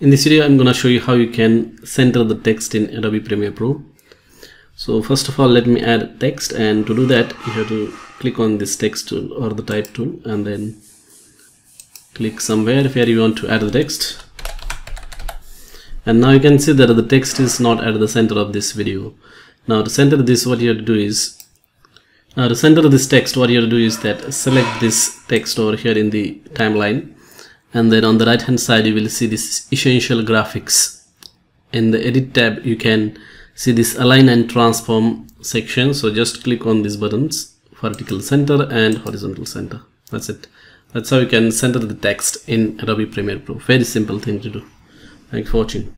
In this video I'm gonna show you how you can center the text in Adobe Premiere Pro. So first of all let me add text and to do that you have to click on this text tool or the type tool and then click somewhere where you want to add the text. And now you can see that the text is not at the center of this video. Now to center this what you have to do is now to center this text what you have to do is that select this text over here in the timeline and then on the right hand side you will see this essential graphics. In the edit tab you can see this align and transform section. So just click on these buttons vertical center and horizontal center. That's it. That's how you can center the text in Adobe Premiere Pro. Very simple thing to do. Thanks for watching